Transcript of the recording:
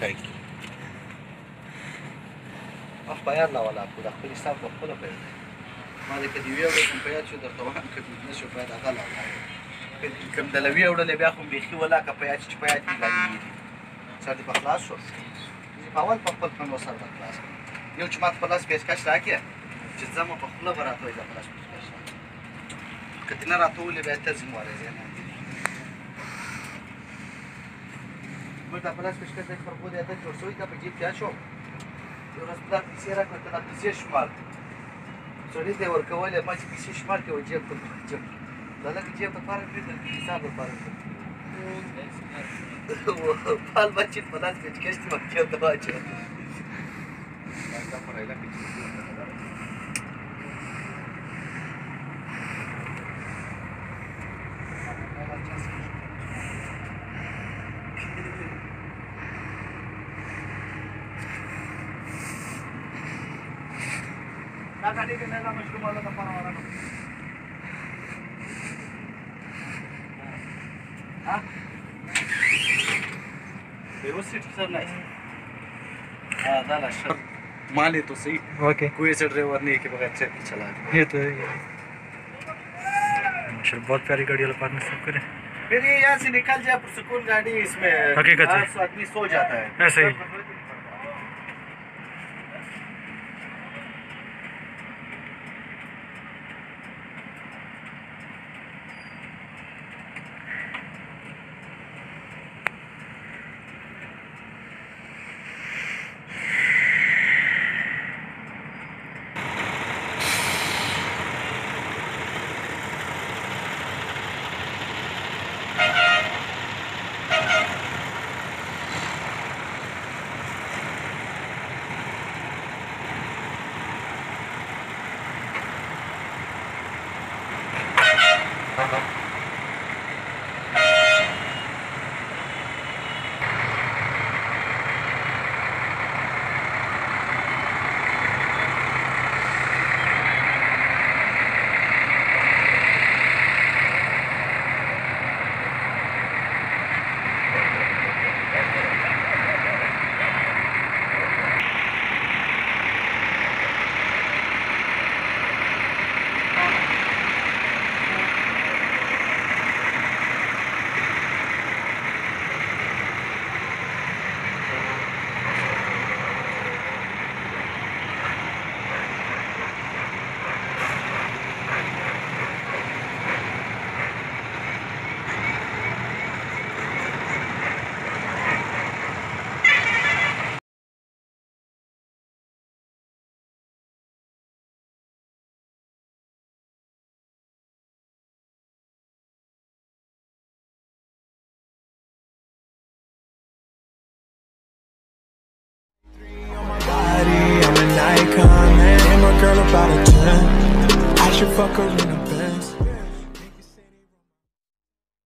ټاکي مخ بیان نه ولا په خپل حساب په خپل پیل ما دې کدی ویو کوم پیدا چې درته وهم کړم نشو پیدا غلا ولا کوم دلوي اورل بیا خو بيخي ولا کا پیدا چې پیدا دي سر دې په خلاص شو په اول په خپل فن وسره په خلاص یو چې مات په لاس بیس کاش راکې چې زما په خپل براتوي دا خلاص کړم کته نه راتولې به ته زموږ راځي نه موږ ته په لاس کې ښکته خربو دی ته جوړ شوی دا په جیب کې اچو یو ورځ پلار پیسې راکړه ته دا پیسې شمار سړي ته ورکولې ما چې پیسې شمار کې و جیب ته جیب دا لکه جیب ته پاره کړی د حساب لپاره پال بچی په لاس کې کېشت ما کې ته واچو دا پر ایلا کې Thank you. माले तो सही ओके कोई ng ड्राइवर नहीं व्यवस्थित सर नाही चेक चला ये तो है माशाल्लाह बहुत प्यारी गाड़ी वाला पार्टनर सब करे ये यहाँ से निकल जाए पर सुकून गाड़ी इसमें हकीकत आदमी सो जाता है ऐसे ही fuck her in the back.